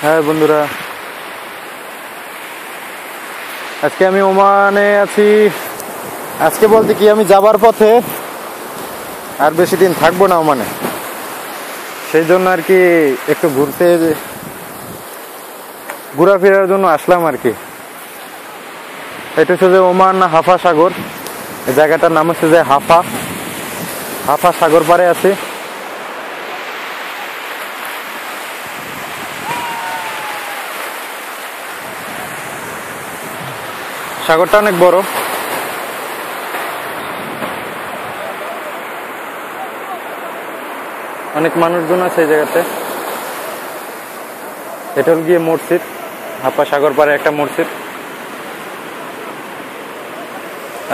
হ্যাঁ বন্ধুরা। আজকে আমি ওমানে আছি। আজকে বলতে কি, আমি যাবার পথে আর বেশি দিন থাকব না ওমানে। সেই জন্য আর কি একটু ঘুরতে ঘোরাফেরার জন্য আসলাম আর কি। এটা হচ্ছে যে ওমান হাফা সাগর। জায়গাটার নাম হচ্ছে যে হাফা। হাফা সাগর পাড়ে আছে। সাগরটা অনেক বড়। অনেক মানুষজন আছে এই জায়গাতে। এটা হল গিয়ে মসজিদ হাপ্পা সাগর পাড়ে একটা মসজিদ।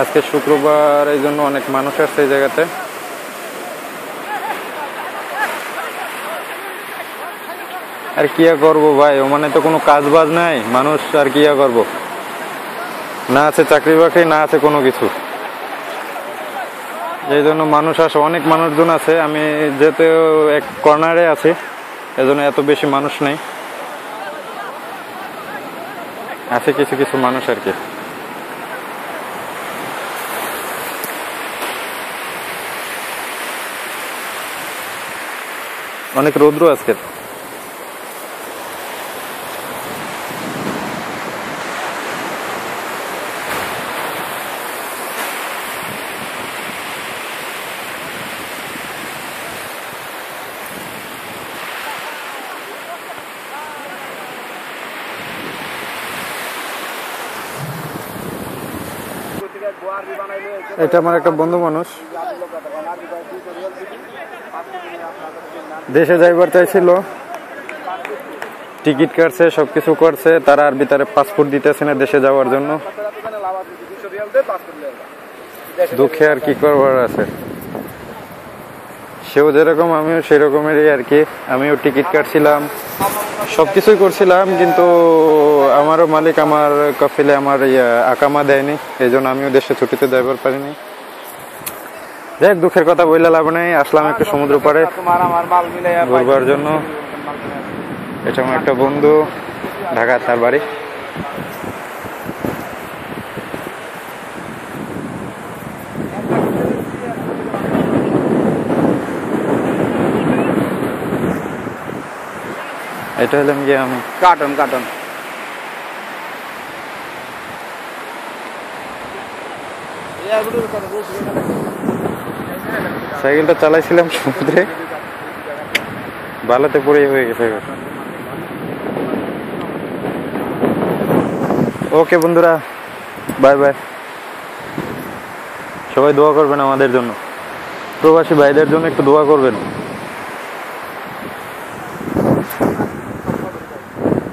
আজকে শুক্রবার এই জন্য অনেক মানুষ আসছে এই জায়গাতে। আর কি করব ভাই? ও মানে তো কোনো কাজ বাজ নাই, মানুষ আর কি করব? না আছে চাকরি বাকরি, না আছে কোনো কিছু। এই জন্য মানুষ আসে, অনেক মানুষজন আছে। আমি যেহেতু এক কর্নারে আছি, এজন্য এত বেশি মানুষ নেই। আছে কিছু কিছু মানুষ আর কি। অনেক রৌদ্র আজকে। এটা আমার একটা বন্ধু মানুষ। দেশে যাইবার চাইছিল। টিকিট কাটছে, সবকিছু করছে, তারা আর ভিতরে পাসপোর্ট দিতেছে না দেশে যাওয়ার জন্য। দুঃখে আর কি করবার আছে। সেও যেরকম, আমিও সেরকমেরই আর কি। আমিও টিকিট কাটছিলাম। সব কিছুই করছিলাম, কিন্তু আমারও মালিক আমার কফিলে আমার ইয়া, আকামা দেয়নি। এই জন্য আমিও দেশে ছুটিতে যাইবার পারিনি। যাই দুঃখের কথা বললে লাভ নেই। আসলাম একটু সমুদ্র পাড়ে ঘুরবার জন্য। এটা আমার একটা বন্ধু ঢাকা তার বাড়ি। এটা হলাম আমি কার্টন কার্টন সাইকেলটা চালাইছিলাম সমুদ্রে। বালাতে পড়ে হয়ে গেছে ওকে বন্ধুরা বাই বাই। সবাই দোয়া করবেন আমাদের জন্য। প্রবাসী ভাইদের জন্য একটু দোয়া করবেন।